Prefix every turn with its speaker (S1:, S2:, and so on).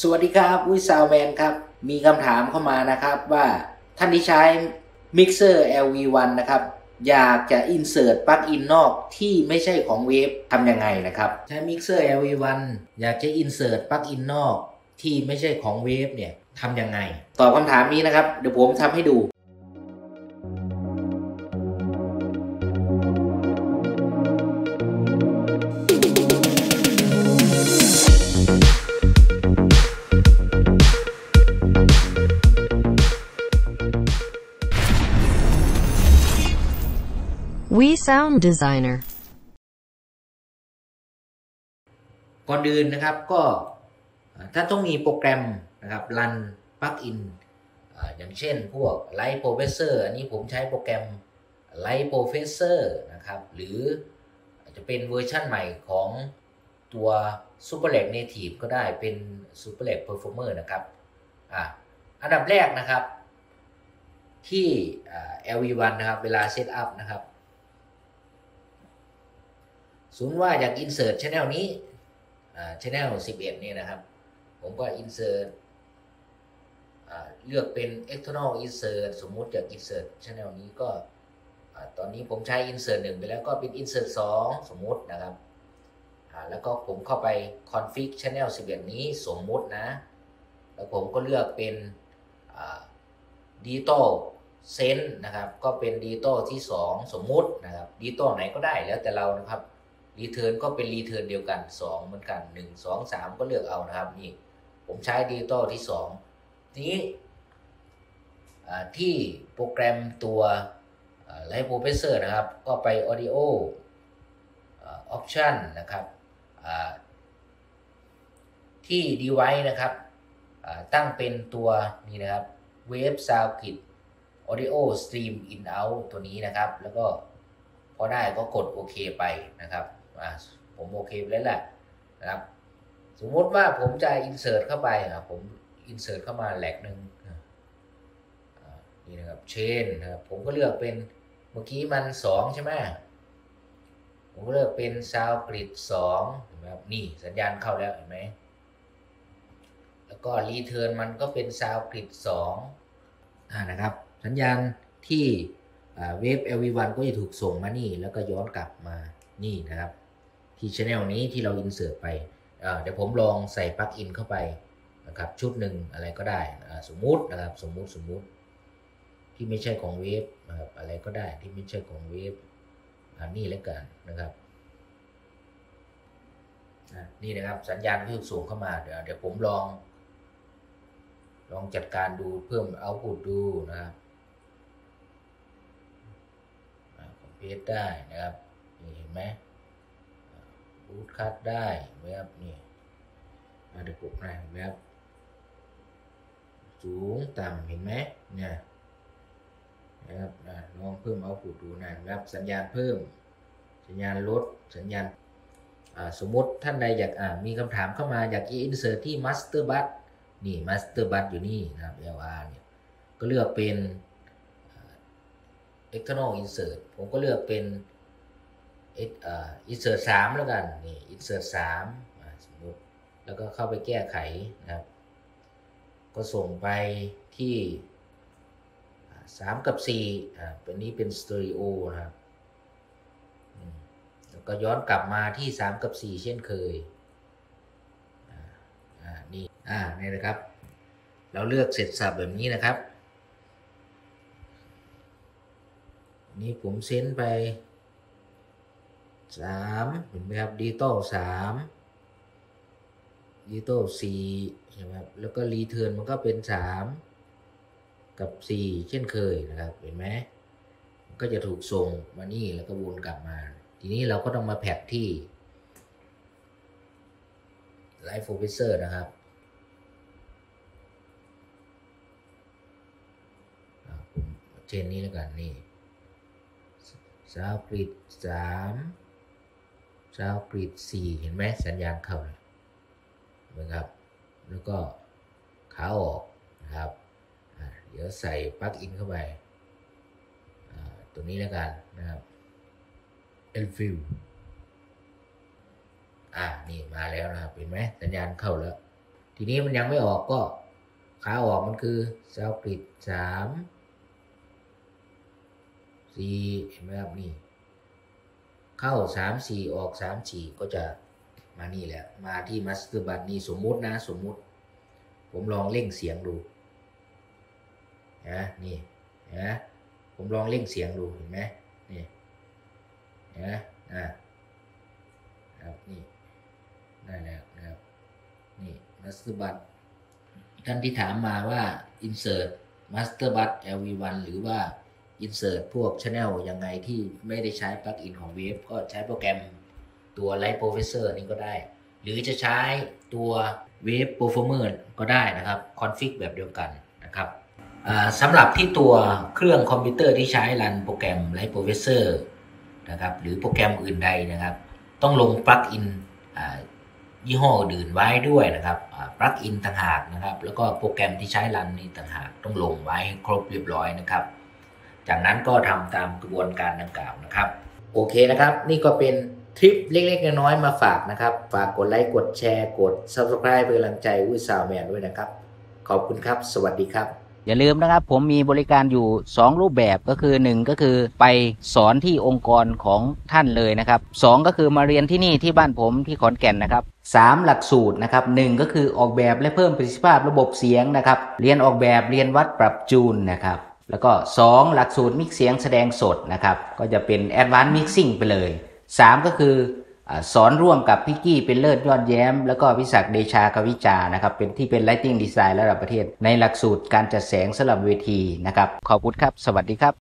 S1: สวัสดีครับวิซาวแมนครับ มีคำถามเข้ามานะครับว่าท่านที่ใช้ Mixer LV1 นะครับ อยากจะ insert ปลั๊กอินนอกที่ไม่ใช่ของเวฟทำยังไงนะครับ ใช้ Mixer LV1 อยากจะ insert ปลั๊กอินนอกที่ไม่ใช่ของเวฟเนี่ยทำยังไง ตอบคำถามนี้นะครับ เดี๋ยวผมทำให้ดู
S2: Sound Designer.
S1: ก่อนอื่นนะครับก็ถ้าต้องมีโปรแกรมนะครับรันปลั๊กอินอย่างเช่นพวก Light Professor อันนี้ผมใช้โปรแกรม Live Professor นะครับ หรือจะเป็นเวอร์ชั่นใหม่ของตัว SuperRack Native ก็ได้เป็น SuperRack Performer นะครับอะอันดับแรกนะครับที่ LV1 นะครับ เวลาเซตอัพนะครับ สมมติว่าอยาก insert channel นี้อ่า channel 11นี่นะครับ ผมก็ insert อ่าเลือกเป็น external insert สมมุติอยาก insert channel นี้ก็ตอนนี้ผมใช้ insert 1 ไปแล้วก็เป็น insert 2 สมมุตินะครับแล้วก็ผมเข้าไป config channel 11 นี้สมมุตินะ แล้วผมก็เลือกเป็น digital send นะครับ ก็เป็น digital ที่ 2 สมมุตินะครับ digital ไหนก็ได้แล้วแต่เรานะครับ return ก็เป็น return เดียวกัน 2 เหมือนกัน 1 2 3 ก็เลือกเอานะครับนี่ผมใช้ดิจิตอลที่ 2 ทีนี้ที่โปรแกรมตัว Live Professor นะครับ ก็ไป Audio ออปชันนะครับที่ Device นะครับตั้งเป็นตัวนี่นะครับ Wave Sound Kit Audio Stream In Out ตัวนี้นะครับ แล้วก็พอได้ก็กดโอเคไปนะครับ ผมโอเคแล้วแหละนะครับ สมมติว่าผมจะ insert เข้าไปอะผม insert เข้ามาแหลกหนึ่งนี่นะครับ chain นะครับผมก็เลือกเป็นเมื่อกี้มัน2ใช่ไหมผมก็เลือกเป็น sound grid 2เห็นไหมครับนี่สัญญาณเข้าแล้วเห็นไหมแล้วก็ return มันก็เป็น sound grid 2อ่านะครับ สัญญาณที่เวฟ LV1 ก็จะถูกส่งมานี่ แล้วก็ย้อนกลับมานี่นะครับ ที่ channel นี้ที่เรา insert ไปอ่าเดี๋ยวผมลองใส่ปลั๊กอินเข้าไปนะครับชุดหนึ่งอะไรก็ได้สมมุตินะครับสมมุติสมมุติที่ไม่ใช่ของเวฟนะครับอะไรก็ได้ที่ไม่ใช่ของเวฟอันนี้แล้วกันนะครับนี่นะครับสัญญาณที่ถูกส่งเข้ามาเดี๋ยวเดี๋ยวผมลอง ลองจัดการดูเพิ่มเอาพุตดูนะครับคอมเพสได้นะครับเห็นไหม บูทคัดได้เห็นไหมครับนี่อะเดี๋ยวผมนะเห็นไหมครับสูงต่ำเห็นไหมเนี่ยนะครับลองเพิ่มเอาพุตดูนะครับสัญญาณเพิ่ม สัญญาณลดสัญญาณสมมติท่านใดอยากมีคำถามเข้ามาอยาก insert ที่ master bus นี่ master bus อยู่นี่นะครับ LR เนี่ยก็เลือกเป็น external insert ผมก็เลือกเป็น Ex- อ่า insert 3แล้วกันนี่ insert 3อ่าสมมติแล้วก็เข้าไปแก้ไขนะครับ ก็ส่งไปที่อ่า3กับ4อ่าเป็นนี้เป็นสเตอริโอนะครับแล้วก็ย้อนกลับมาที่3กับ4เช่นเคยอ่าอ่านี่อ่านี่นะครับ เราเลือกเสร็จสับแบบนี้นะครับ นี่ผมเซ็นไป สามเห็นไหมครับดิจิตอลสามดิจิตอลสี่ใช่ไหมครับแล้วก็ return มันก็เป็นสามกับสี่เช่นเคยนะครับเห็นไหมมันก็จะถูกส่งมานี่แล้วก็วนกลับมา ทีนี้เราก็ต้องมาแพทที่ไลฟ์โฟเ s อร์นะครับเชนนี้แล้วกันนี่ซาวกริดสาม ซาวกริดสี่เห็นไหมสัญญาณเข้าเลยนะครับ แล้วก็ขาออกนะครับ เดี๋ยวใส่ปลั๊กอินเข้าไปตัวนี้แล้วกันนะครับ l f i l อ่า นี่มาแล้วนะครับ เห็นไหมสัญญาณเข้าแล้ว ทีนี้มันยังไม่ออกก็ ขาออกมันคือ SoundGrid สามสี่เห็นไหมครับนี่ เข้าสามสี่ออกสามสี่ก็จะมานี่แหละ มาที่ master bus นี่สมมุตินะสมมุติ ผมลองเร่งเสียงดูนะนี่นะผมลองเร่งเสียงดูเห็นไหมนี่นะอะครับนี่ได้แล้วนะครับนี่ master bus ท่านที่ถามมาว่า insert master bus LV1 หรือว่า insert พวก channel ยังไงที่ไม่ได้ใช้ปลั๊กอินของ Wave ก็ใช้โปรแกรมตัว Light Professor นี้ก็ได้ หรือจะใช้ตัว Wave Performer ก็ได้นะครับ config แบบเดียวกันนะครับสำหรับที่ตัวเครื่องคอมพิวเตอร์ที่ใช้รันโปรแกรม Light Professor นะครับหรือโปรแกรมอื่นใดนะครับ ต้องลงปลั๊กอินยี่ห้ออื่นไว้ด้วยนะครับปลั๊กอินต่างหากนะครับ แล้วก็โปรแกรมที่ใช้รันนี่ต่างหากต้องลงไว้ครบเรียบร้อยนะครับ จากนั้นก็ทำตามกระบวนการดังกล่าวนะครับ โอเคนะครับ นี่ก็เป็นทริปเล็กๆน้อยๆมาฝากนะครับ ฝากกดไลค์กดแชร์กด Subscribe เป็นกำลังใจอุ้ยสาวแมนด้วยนะครับ ขอบคุณครับ สวัสดีครับ
S3: อย่าลืมนะครับ ผมมีบริการอยู่ 2 รูปแบบก็คือ 1 ก็คือไปสอนที่องค์กรของท่านเลยนะครับ 2 ก็คือมาเรียนที่นี่ที่บ้านผมที่ขอนแก่นนะครับ 3 หลักสูตรนะครับ1ก็คือออกแบบและเพิ่มประสิทธิภาพระบบเสียงนะครับ เรียนออกแบบเรียนวัดปรับจูนนะครับ แล้วก็ 2 หลักสูตรมิกเสียงแสดงสดนะครับก็จะเป็น Advanced Mixing ไปเลย 3 ก็คืออสอนร่วมกับพี่กี้เป็นเลิศยอดแย้ม แล้วก็พิศักดิ์เดชากวิจานะครับเป็นที่เป็น Lighting Design ระดับประเทศ ในหลักสูตรการจัดแสงสำหรับเวทีนะครับขอบคุณครับ สวัสดีครับ